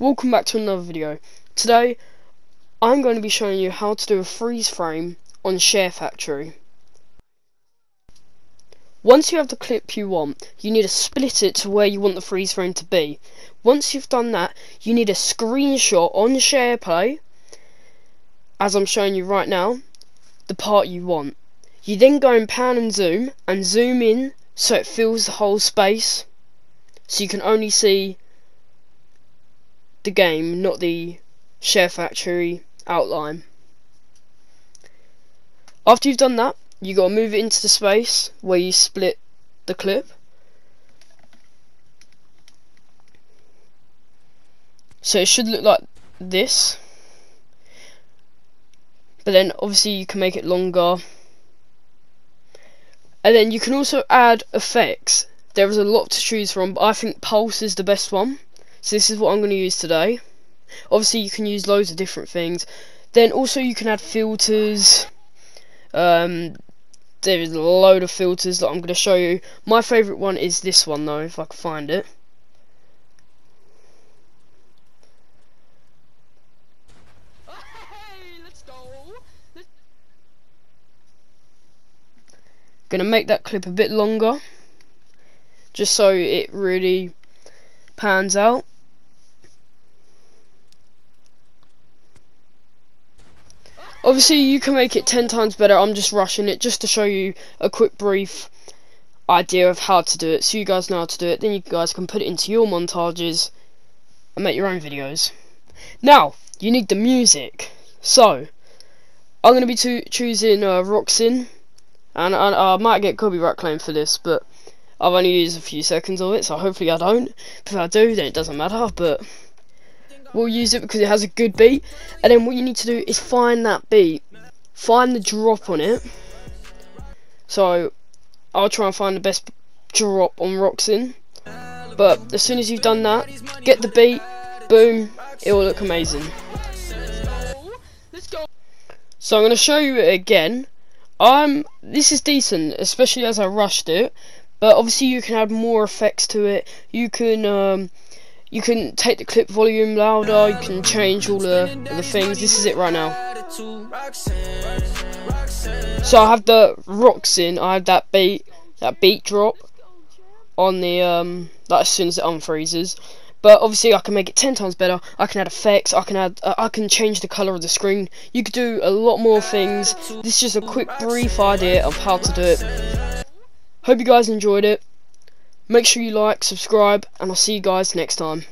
welcome back to another video. Today, I'm going to be showing you how to do a freeze frame on ShareFactory. Once you have the clip you want, you need to split it to where you want the freeze frame to be. Once you've done that, you need a screenshot on SharePlay, as I'm showing you right now, the part you want. You then go and pan and zoom, and zoom in so it fills the whole space, so you can only see the game, not the ShareFactory outline. After you've done that, you got to move it into the space where you split the clip. So it should look like this. But then obviously you can make it longer. And then you can also add effects. There is a lot to choose from, but I think Pulse is the best one. So this is what I'm going to use today. Obviously you can use loads of different things. Then also you can add filters. Um, there is a load of filters that I'm going to show you. My favourite one is this one though, if I can find it. Gonna make that clip a bit longer, just so it really pans out. Obviously you can make it 10 times better, I'm just rushing it just to show you a quick brief idea of how to do it, so you guys know how to do it, then you guys can put it into your montages and make your own videos. Now, you need the music, so, I'm going to be choosing uh, Roxanne, and I, I might get copyright claim for this, but I've only used a few seconds of it, so hopefully I don't. If I do, then it doesn't matter, but we'll use it because it has a good beat. And then what you need to do is find that beat. Find the drop on it. So, I'll try and find the best drop on Roxanne. But as soon as you've done that, get the beat, boom, it will look amazing. So I'm going to show you it again. Um, this is decent, especially as I rushed it. But obviously you can add more effects to it. You can um, you can take the clip volume louder. You can change all the the things. This is it right now. So I have the Roxanne. I have that beat that beat drop on the um like as soon as it unfreezes. But obviously I can make it 10 times better. I can add effects. I can add. Uh, I can change the color of the screen. You could do a lot more things. This is just a quick brief idea of how to do it. Hope you guys enjoyed it. Make sure you like, subscribe, and I'll see you guys next time.